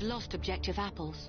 Have lost objective apples.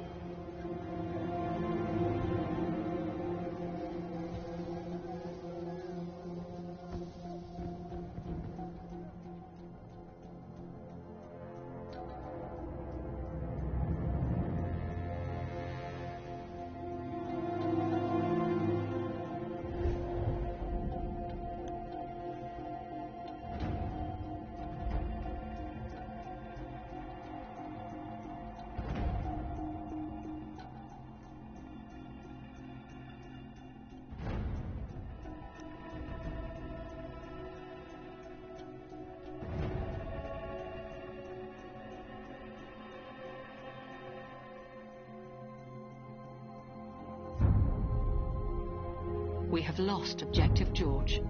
We have lost objective George.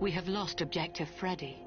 We have lost objective Freddy.